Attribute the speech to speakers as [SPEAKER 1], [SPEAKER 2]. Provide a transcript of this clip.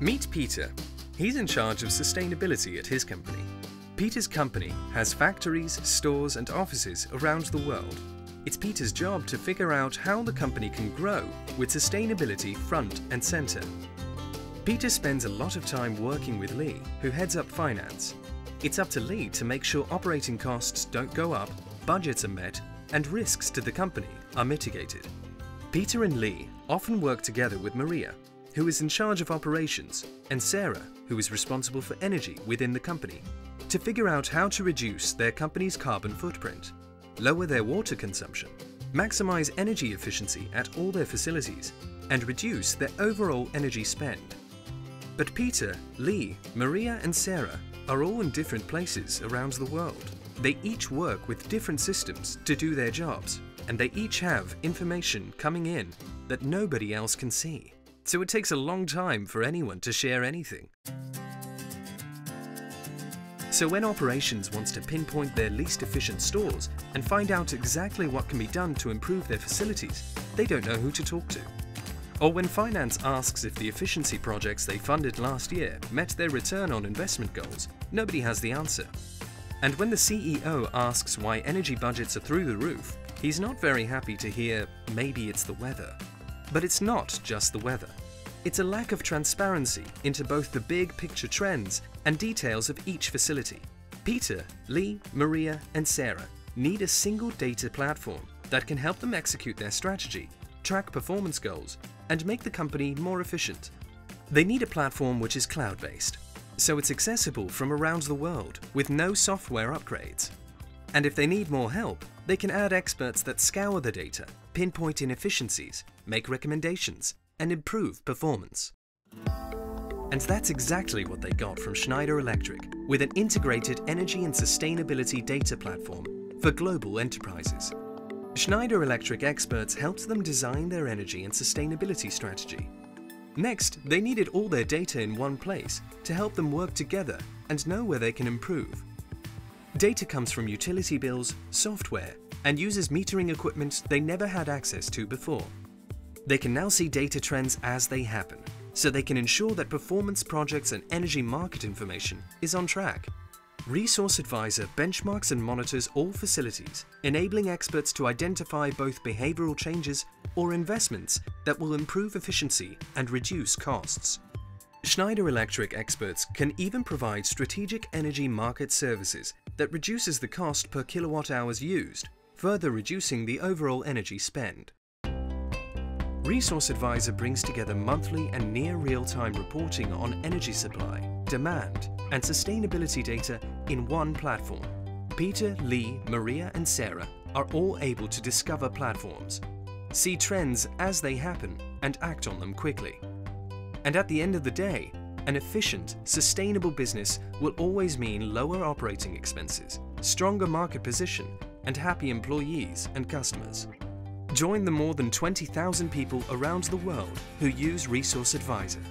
[SPEAKER 1] Meet Peter. He's in charge of sustainability at his company. Peter's company has factories, stores, and offices around the world. It's Peter's job to figure out how the company can grow with sustainability front and center. Peter spends a lot of time working with Lee, who heads up finance. It's up to Lee to make sure operating costs don't go up, budgets are met, and risks to the company are mitigated. Peter and Lee often work together with Maria, who is in charge of operations, and Sarah, who is responsible for energy within the company, to figure out how to reduce their company's carbon footprint, lower their water consumption, maximize energy efficiency at all their facilities, and reduce their overall energy spend. But Peter, Lee, Maria and Sarah are all in different places around the world. They each work with different systems to do their jobs, and they each have information coming in that nobody else can see so it takes a long time for anyone to share anything. So when operations wants to pinpoint their least efficient stores and find out exactly what can be done to improve their facilities, they don't know who to talk to. Or when finance asks if the efficiency projects they funded last year met their return on investment goals, nobody has the answer. And when the CEO asks why energy budgets are through the roof, he's not very happy to hear maybe it's the weather. But it's not just the weather. It's a lack of transparency into both the big picture trends and details of each facility. Peter, Lee, Maria, and Sarah need a single data platform that can help them execute their strategy, track performance goals, and make the company more efficient. They need a platform which is cloud-based, so it's accessible from around the world with no software upgrades. And if they need more help, they can add experts that scour the data, pinpoint inefficiencies, make recommendations, and improve performance. And that's exactly what they got from Schneider Electric with an integrated energy and sustainability data platform for global enterprises. Schneider Electric experts helped them design their energy and sustainability strategy. Next, they needed all their data in one place to help them work together and know where they can improve. Data comes from utility bills, software, and uses metering equipment they never had access to before. They can now see data trends as they happen, so they can ensure that performance projects and energy market information is on track. Resource Advisor benchmarks and monitors all facilities, enabling experts to identify both behavioral changes or investments that will improve efficiency and reduce costs. Schneider Electric experts can even provide strategic energy market services that reduces the cost per kilowatt hours used further reducing the overall energy spend. Resource Advisor brings together monthly and near real-time reporting on energy supply, demand and sustainability data in one platform. Peter, Lee, Maria and Sarah are all able to discover platforms, see trends as they happen and act on them quickly. And at the end of the day, an efficient, sustainable business will always mean lower operating expenses, stronger market position and happy employees and customers. Join the more than 20,000 people around the world who use Resource Advisor